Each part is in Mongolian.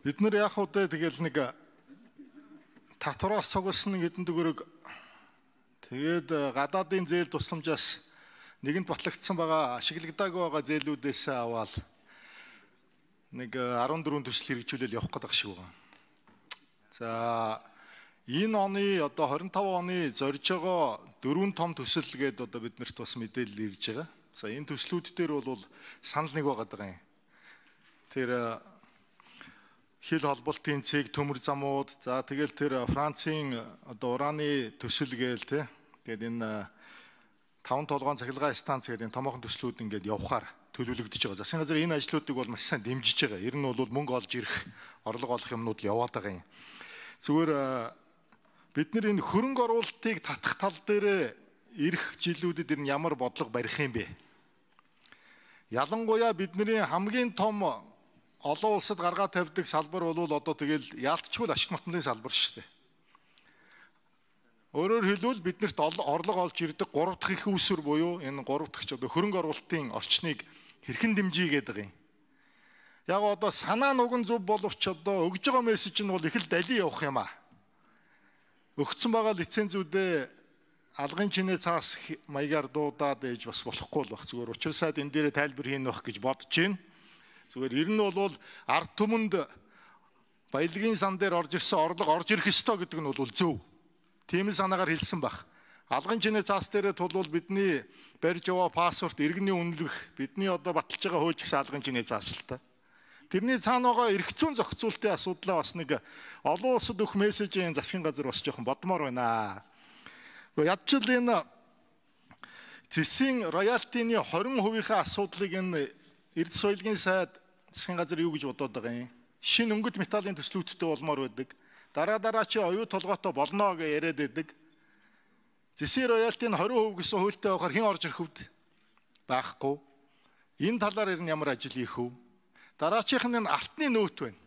Бид нар яах вэ тэгэл нэг татвараас цугласан хэдэн төгрөг тэгээд гадаадын зээл тусламжаас нэгэнд батлагдсан байгаа ашиглагдаагүй байгаа зээлүүдээс аваад нэг 14 төсөл хэрэгжүүлэл явах гэдэг шиг байна. За энэ оны одоо 25 оны зорж байгаа дөрвөн том төсөл гээд одоо биднэрт бас мэдээлэл ирж байгаа. За энэ төслүүд дээр бол санал нэг байгаа юм. Тэр хил холболтын цэг төмөр замууд за тэгэл тэр Францын одоо ураны төсөл гээл те тэгээд энэ таван толгоон цахилгаан станц гэдэг энэ томоохон төслүүд ингээд явхаар төлөвлөгдөж байгаа. Засгийн газар энэ ажлуудыг бол маш сайн дэмжиж байгаа. Ер нь бол мөнгө олж ирэх, орлого олох юмнууд яваад байгаа юм. Зүгээр бид нар энэ хөрөнгө оруулалтыг татах тал дээр ирэх жилүүдэд ер нь ямар бодлого барих юм бэ? Ялангуяа бидний хамгийн том олон улсад гаргаа тавьдаг салбар бол одоо тэгэл яалтчгүй ашиг нутгийн салбар шүү дээ. Өөрөөр хэлбэл биднэрт орлого олж ирдэг 3 дахь их үүсвэр буюу энэ 3 дахь ч одоо хөрөнгө оруулалтын орчныг хэрхэн дэмжиж гэдэг юм. Яг одоо санаа нүгэн зүв боловч одоо өгж байгаа мессеж нь бол их л дали явах юм аа. Өгцөн байгаа лицензүүдээ алгын чинээ цаас маягаар дуудаад ээж бас болохгүй л баг. Зүгээр учраас энэ дээрээ тайлбар хийн байх гэж бодож байна. Зүгээр ер нь бол ард түмэнд баялагын сан дээр орж ирсэн орлого орж ирэх ёстой гэдэг нь бол зөв. Тийм санаагаар хэлсэн баг. Алган чинээ цаас дээрээ тулвал бидний барьж яваа паспорт иргэний үнэлэх бидний одоо баталж байгаа хөөж гисэн алган чинээ цаас л та. Тэрний цаана байгаа эрх зүйн зохицуултын асуудлаа бас нэг олон улсад өгөх мессежийн засгийн газар бас жоохон бодмоор байна. Гэхдээ ядчил энэ зэсийн роялтины 20%-ийн асуудлыг энэ Эрдэс соёлын сайд засгийн газар юу гэж бодоод байгаа юм? Шин өнгөт металлын төслүүдтэй болмоор байдаг. Дараа дараа чи оюу толгойтой болно гэж яриад байдаг. Зэсэр роялтын 20% гэсэн хуультай байхаар хэн орж ирэх вэ? Байхгүй. Энэ талаар ер нь ямар ажил хийх вэ? Дараачих нь алтны нөөт байна.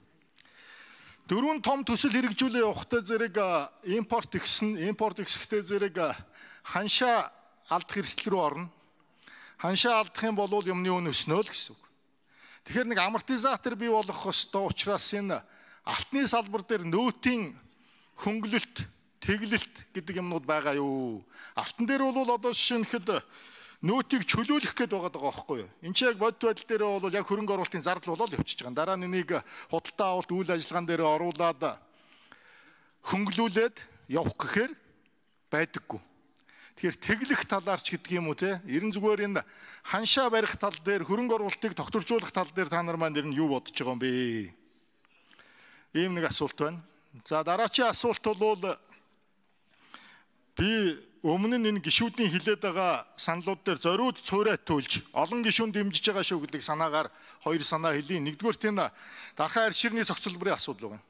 Дөрвөн том төсөл хэрэгжүүлээ явахтай зэрэг импорт ихсэн, импорт ихсэхтэй зэрэг ханшаа алдах эрсдэл рүү орно. Ханшаа алдах юм бол юмны үн өснө л гэсэн үг. Тэгэхээр нэг амортизатор бий болох ёстой учраас энэ алтны салбар дээр нөөтийн хөнгөлөлт, тэглэлт гэдэг юмнууд байгаа юу? Алтан дээр бол одоо жишээнхэд нөөтийг чөлөөлөх гээд байгаа даа байхгүй юу? Энд чинь яг бодит байдал дээр бол яг хөрөнгө оруулалтын зардал болоод явчихж байгаа. Дараа нь энийг худалдаа авалт үйл ажиллагаан дээр оруулаад хөнгөлүүлээд явах гэхээр байдаггүй. Тэгэхээр тэглэх талаар ч гэдэг юм уу те. Ерэн зүгээр энэ ханшаа барих тал дээр хөрөнгө оруулалтыг тогтворжуулах тал дээр та нар маань ер нь юу бодож байгаа юм бэ? Ийм нэг асуулт байна. За дараачийн асуулт бол би өмнө нь энэ гişүүдийн хилээд байгаа саналууд дээр зориуд цуурай төлж олон гişүүн дэмжиж байгаа шүү гэдэг санаагаар хоёр санаа хэлий. Нэгдүгээр тийм дархан арьс ширний зохицолборын асуудал байна.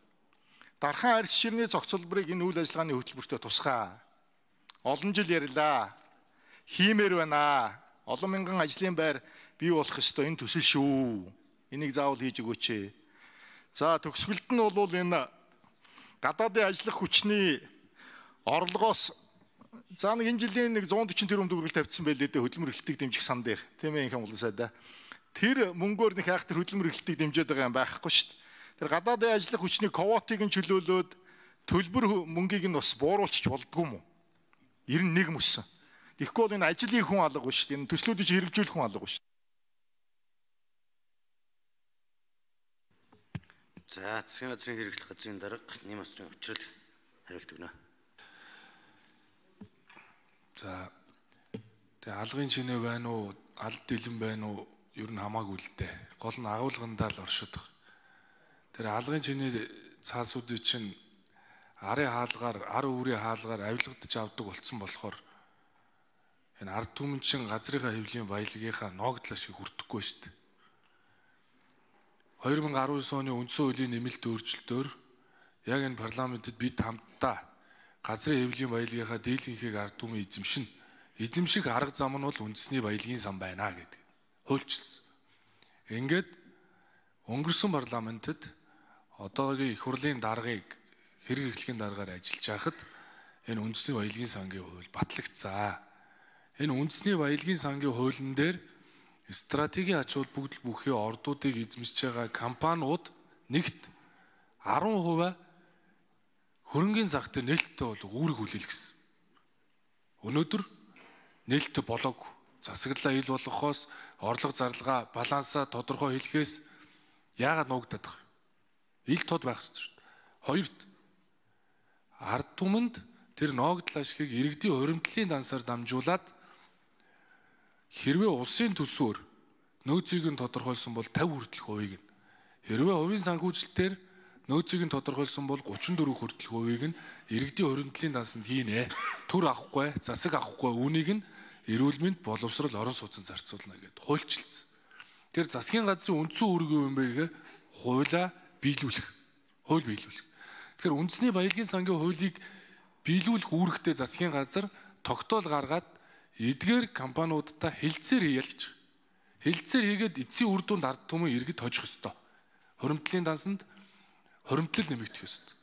Дархан арьс ширний зохицолборыг энэ үйл ажиллагааны хөтөлбөртөө тусгай Олон жил ярьлаа. Хиймээр байна. Олон мянган ажлын байр бий болох ёстой энэ төсөл шүү. Энийг заавал хийж өгөөч. За төгсгөлд нь бол энэ гадаадын ажиллах хүчний орлогоос за нэг энэ жилийн нэг 140 тэрбум төгрөг тавьчихсан байлээ дээ хөдөлмөр эрхлэлтийг дэмжих сан дээр. Тийм ээ инхан улан сайда. Тэр мөнгөөр нэг хайх тэр хөдөлмөр эрхлэлтийг дэмжиж байгаа юм байхгүй шүү дээ. Тэр гадаадын ажиллах хүчний квотыг нь чөлөөлөөд төлбөр мөнгийг нь бас бууруулчих болдгоо юм уу? 91 мөссөн. Тэгэхгүй бол энэ ажлын хүн алга биш шүү дээ. Энэ төслүүдийг хэрэгжүүлэх хүн алга биш. За засгийн газрын хэрэглэх газрын дарга нэм асрын учрал хариулт өгнө. За тэгээ алгын чинээ байна уу, алд дэлэн байна уу ер нь хамаагүй л дээ. Гол нь агуулгандаа л оршдог. Тэр алгын чинээ цаасуудыг чинь арын хаалгаар, ар үүрийн хаалгаар авилгадж авдаг болсон болохоор энэ ард түмэнчин газрынхаа хэвлийн баялагийнхаа ноогдлоо шиг хүртэхгүй шүү дээ. 2019 оны үндсэн хуулийн нэмэлт өөрчлөлтөөр яг энэ парламентэд бид хамтдаа газрын хэвлийн баялагийнхаа дийлэнхийг ард түмэн эзэмшин. Эзэмших арга зам нь бол үндэсний баялагын сан байна гэдэг. Хуульчилсан. Ингээд өнгөрсөн парламентэд одоогийн их хурлын даргаыг хэрэг эхлэхийн дараагаар ажиллаж байхад энэ үндэсний баялагын сангийн хууль батлагдсан. Энэ үндэсний баялагын сангийн хуулийн дээр стратегийн ач холбогдол бүхий ордуудыг эзэмшиж байгаа компаниуд нэгт 10% хөрөнгөний зах дээр нээлттэй бол үүрэг хүлээл гэсэн. Өнөөдөр нээлттэй болоогүй. Засаглалаа ил болгохоос орлого зарлага балансаа тодорхой хэлэхээс яагаад нуугдаад байгаа юм? Ил тод байх хэрэгтэй шүү дээ. Хоёрт ард түмэнд тэр ноогдол ашигыг иргэдийн уримтлалын дансаар дамжуулаад хэрвээ улсын төсвөөр нөөцийг нь тодорхойлсон бол 50 хүртэлх хувийг нь хэрвээ хувийн санхүүжилтээр нөөцийг нь тодорхойлсон бол 34 хүртэлх хувийг нь иргэдийн уримтлалын дансанд хийнэ. Төр авахгүй, засаг авахгүй үнийг нь эрүүл мэнд боловсрол орон сууцнд зарцуулна гэдэг хуульчилсан. Тэр засгийн газрын үндсэн үүрэг юм бэ гэхээр хуулаа биелүүлэх. Хууль биелүүлэх. Тэгэхээр үндэсний баялагын сангийн хуулийг биелүүлэх үүрэгтэй засгийн газар тогтоол гаргаад эдгээр компаниудтай хилцээр хийя л гэж. Хилцээр хийгээд эцсийн үр дүнд ард түмэн иргэд хожих ёстой. Хуримтлалын дансанд хуримтлал нэмэгдэх ёстой.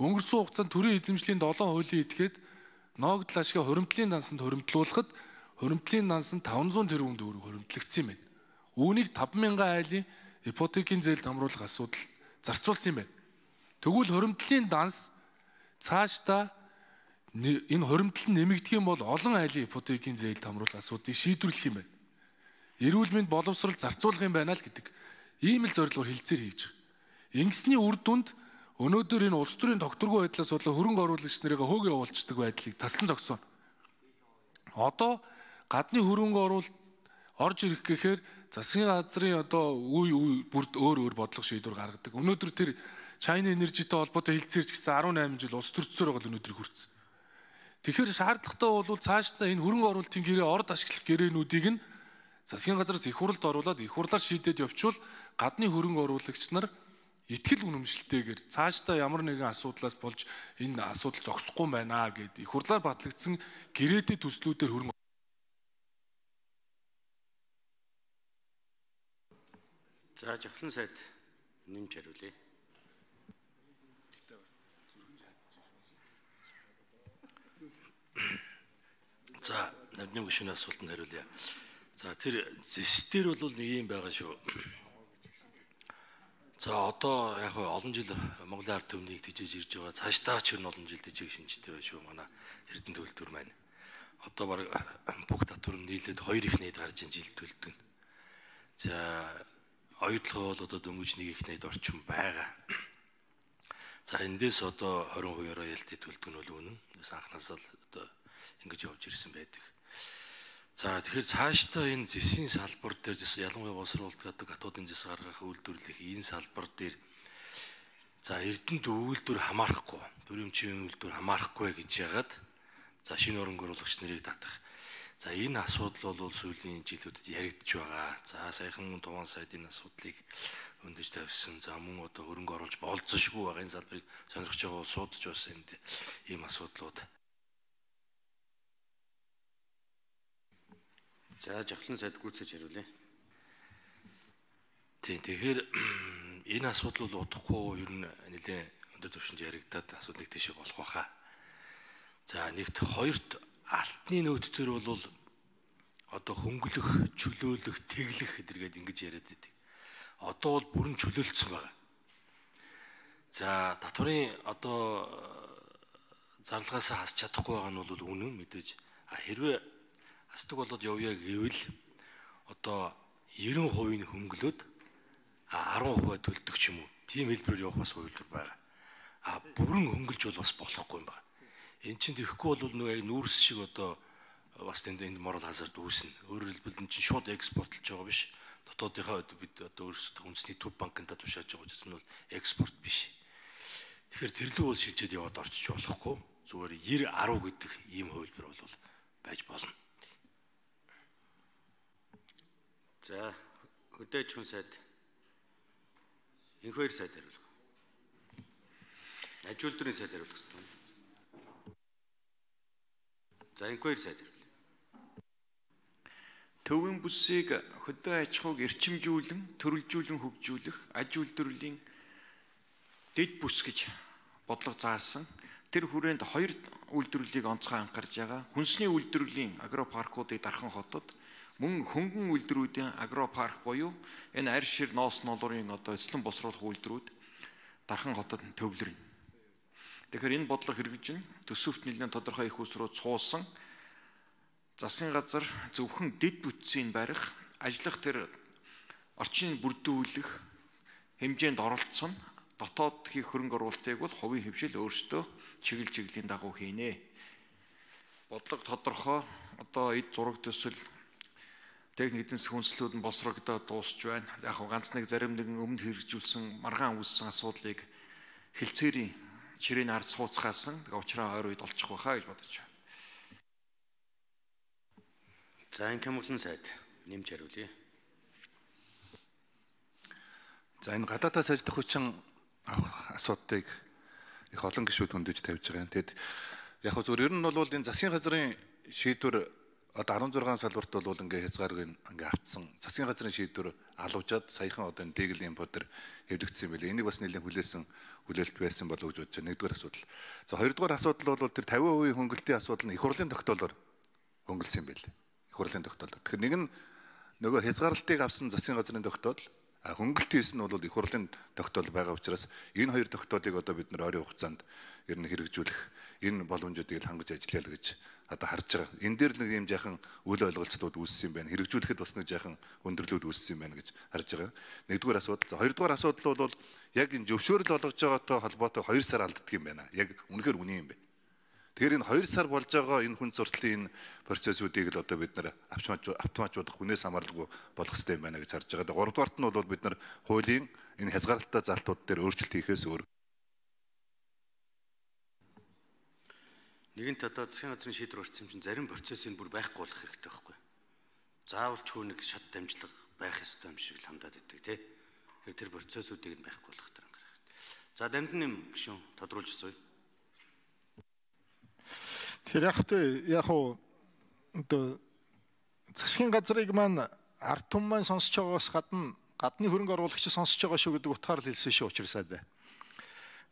Өнгөрсөн хугацаанд төрийн эзэмшлийн 7 хуулийн этгээд ноогдол ашиг хуримтлалын дансанд хуримтлуулахад хуримтлалын нансанд 500 тэрбум төгрөг хуримтлагдсан юм байна. Үүнийг 5000 айлын ипотекийн зээлд хамруулах асуудал зарцуулсан юм байна. Тэгвэл хуримтлалын данс цаашдаа энэ хуримтлал нэмэгдэх юм бол олон айлын ипотекийн зээлд хамруулах асуудыг шийдвэрлэх юм байна. Эрүүл мэнд боловсрол зарцуулах юм байна л гэдэг. Ийм л зорилгоор хилцээр хийж байгаа. Ингэсний үр дүнд өнөөдөр энэ улс төрийн докторгүй байдлаас болоо хөрөнгө оруулагч нарыг хөөгөө явуулцдаг байдлыг таслан зогсооно. Одоо гадны хөрөнгө оруулалт орж ирэх гэхээр засгийн газрын одоо үе үе бүрд өөр өөр бодлого шийдвэр гаргадаг. Өнөөдөр тэр China Energy-тэй холбоотой хэлцээрч гэсэн 18 жил улс төрцөөр байгаа өнөөдөр хүрсэн. Тэгэхээр шаардлагатай бол цаашдаа энэ хөрөнгө оруулалтын гэрээ орд ашиглах гэрээнүүдийг нь засгийн газраас их хурлд оруулаад их хурлаар шийдээд явчвал гадны хөрөнгө оруулагч нар итгэл үнэмшилтэйгээр цаашдаа ямар нэгэн асуудлаас болж энэ асуудал зогсохгүй байна гэд их хурлаар батлагдсан гэрээтэй төслүүдээр хөрөнгө За жавхлан сайд нэмж хариулъя. За намны гүшүүний асуултанд хариулъя. За тэр зэстэр бол нэг юм байгаа шүү. За одоо яг олон жил Монголын ард түмнийг тижээж ирж байгаа. Цаашдаа ч олон жил тижээг шинжтэй байна шүү манай Эрдэнэ төлтөр маань. Одоо баг бүх татвар нийлээд хоёр их найд гарч ин жил төлдөг. За оюутлага бол одоо дөнгөж нэг их найд орчим байгаа. За эндээс одоо 20% роялти төлдөг нь бол үнэн. Анханаас л одоо ингэж явж ирсэн байдаг. За тэгэхээр цаашдаа энэ зэсийн салбар дээр ялангуяа боловсруулалт гэдэг гадуудын зэс гаргах үйлдвэрлэх энэ салбар дээр за эрдэнэт үйлдвэр хамаарахгүй, бүрэмчийн үйлдвэр хамаарахгүй гэж яагаад за шинэ орон гөрүүлэгч нарыг татах За энэ асуудал бол сүүлийн жилүүдэд яригдж байгаа. За саяхан туван сайд энэ асуудлыг өндөж тавьсан. За мөн одоо хөрөнгө оруулж болцсоншгүй байгаа энэ салбарыг сонирхож байгаа улсууд ч бас энд ийм асуудлууд. За жавхлан сайд гүйцэж хариулъя. Тийм тэгэхээр энэ асуудал бол удахгүй ер нь нэлээд өндөр түвшинд яригадаад асуудлыг тийшээ болох байхаа. За нэгт хоёрт алтны нөөд төр бол одоо хөнгөлөх, чөлөөлөх, тэглэх гэдэргээд ингэж яриад байдаг. Одоо бол бүрэн чөлөөлцсөн байгаа. За татварын одоо зарлагаас хас чадахгүй байгаа нь бол үнэн мэдээж хэрвээ хасдаг болоод явъя гэвэл одоо 90% нь хөнгөлөөд 10% төлдөг ч юм уу. Тийм хэлбэрээр явах бас хувилбар байгаа. А бүрэн хөнгөлж бол бас болохгүй юм байна эн чинь тэгэхгүй бол нөгөө яг нүүрс шиг одоо бас тэнд энд морал хазард үүснэ. Өөрөөр хэлбэл эн чинь шууд экспортлж байгаа биш. Дотоодынхаа бид одоо өөрсдөө үндэсний төв банкнда тушааж байгаа гэсэн нь бол экспорт биш. Тэгэхээр тэрлүү бол шилжээд яваад орчиж болохгүй. Зүгээр 90 10 гэдэг ийм хувилбар бол байж болно. За хөдөөж хүн сайд энэ хоёр сайд хариулах. Аж үйлдвэрийн сайд хариулах гэсэн. За инквайр сайд хэвлээ. Төвийн бүсийг хөдөө аж ахуйг эрчимжүүлэн, төрөлжүүлэн хөгжүүлэх аж үйлдвэрлэлийн дэд бүс гэж бодлого заасан. Тэр хүрээнд хоёр үйлдвэрлэлийг онцгой анхаарж байгаа. Хүнсний үйлдвэрлэлийн агропаркуудыг дархан хотод мөн хөнгөн үйлдвэрүүдийн агропарк буюу энэ арь шир ноос ноолорын одоо эслэн босруулах үйлдвэрүүд дархан хотод төвлөрнө. Тэгэхээр энэ бодлого хэрэгжин төсөвт нэлээд тодорхой их ус руу цуулсан засгийн газар зөвхөн дэд бүтцийн барих, ажиллах тэр орчныг бүрдүүлэх хэмжээнд оролцсон дотоод хийх хөрөнгө оруулалтыг бол хувийн хөвшил өөрсдөө чиглэл чиглийн дагуу хийнэ. Бодлого тодорхой одоо эд зураг төсөл техник эдийн засгийн хүнслүүд нь босрогдоод дуусч байна. Яг хав ганц нэг зарим нэгэн өмнө хэрэгжүүлсэн маргаан үүссэн асуудлыг хилцээрийн ширээний ард сууцгаасан. Тэгээ уучраа ойр үед олчих байхаа гэж бодож байна. За энэ Камглан сайд нэмж хариулъя. За энэ гадаадаа саждах хүчин авах асуудыг их олон гишүүд хөндөж тавьж байгаа. Тэгэд яг хөө зүгээр ер нь бол энэ засгийн газрын шийдвэр одоо 16 салбарт бол ингээ хязгааргүй ингээ автсан. Засгийн газрын шийдвэр алуужаад саяхан одоо энэ дэгэл импорт төр хэвлэгдсэн билээ. Энийг бас нэлээд хүлээсэн хүлээлт байсан болов гэж бодож байна. Нэгдүгээр асуудал. За хоёрдугаар асуудал бол тэр 50% хөнгөлтийн асуудал нь их хурлын тогтоолоор хөнгөлсөн билээ. Их хурлын тогтоолоор. Тэгэхээр нэг нь нөгөө хязгаарлалтыг авсан засгийн газрын тогтоол хөнгөлт хийсэн нь бол их хурлын тогтоол байгаа учраас энэ хоёр тогтоолыг одоо бид нэр ойрын хугацаанд ер нь хэрэгжүүлэх энэ боломжуудыг хангаж ажиллая л гэж одоо харж байгаа. Энэ дээр нэг юм жаахан үл ойлголцлууд үүссэн юм байна. Хэрэгжүүлэхэд бас нэг жаахан өндөрлүүд үүссэн юм байна гэж харж байгаа. Нэгдүгээр асуудал. Хоёрдугаар асуудал бол яг энэ зөвшөөрөл олгож байгаатай холбоотой 2 сар алддаг юм байна. Яг үнэхээр үний юм бэ. Тэгэхээр энэ 2 сар болж байгаа энэ хүн зуртлын энэ процессүүдийг л одоо бид нар автоматжуулах хүнээс хамааралгүй болох хэрэгтэй юм байна гэж харж байгаа. Гуравдугаарт нь бол бид нар хуулийн энэ хязгаарлалттай залтууд дээр өөрчлөлт хийхээс өөр Нэгэнт одоо засгийн газрын шийдвэр гарсан чинь зарим процессыг бүр байхгүй болох хэрэгтэй байхгүй. Заавал ч нэг шат дамжлага байх ёстой юм шиг л хандаад идэг тий. Тэгэхээр тэр процессүүдийг нь байхгүй болох тэр хэрэгтэй. За дамжин юм гişүн тодруулж асууя. Тэр яг тэ яг одоо засгийн газрыг маань ард түмэн маань сонсож байгаагаас гадна гадны хөрөнгө оруулагч сонсож байгаа шүү гэдэг утгаар л хэлсэн шүү учирсаа дээ.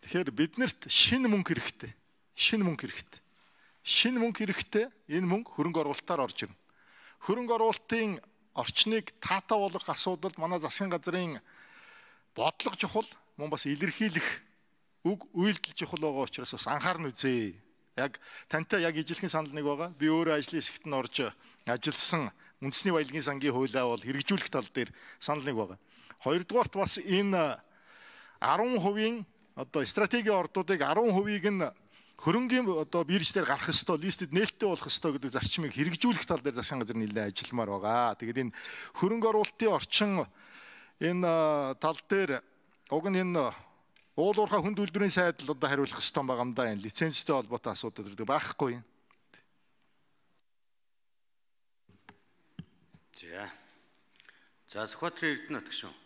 Тэгэхээр биднэрт шинэ мөнгө хэрэгтэй. Шинэ мөнгө хэрэгтэй шинэ мөнгө хэрэгтэй энэ мөнгө хөрөнгө оруулалтаар орж ирнэ. Хөрөнгө оруулалтын орчныг таатаа болгох асуудал манай засгийн газрын бодлого чухал мөн бас илэрхийлэх үг үйлдэл чухал байгаа учраас бас анхаарна үзье. Яг тантай яг ижилхэн санал нэг байгаа. Би өөрөө ажлын хэсэгт нь орж ажилласан үндэсний баялагын сангийн хуулиа бол хэрэгжүүлэх тал дээр санал нэг байгаа. Хоёрдугаарт бас энэ 10% одоо стратегийн ордуудыг 10%ийг нь хөрөнгийн одоо бирж дээр гарах ёстой, листэд нээлттэй болох ёстой гэдэг зарчмыг хэрэгжүүлэх тал дээр засгийн газар нэлээд ажилламаар байгаа. Тэгээд энэ хөрөнгө оруулалтын орчин энэ тал дээр уг нь энэ уул уурхай хүнд үйлдвэрийн сайд л одоо хариулах ёстой байгаа юм да энэ лицензтэй холбоотой асуудал гэдэг байхгүй юм. За. За Сүхбаатарын Эрдэнэ гүшүүн.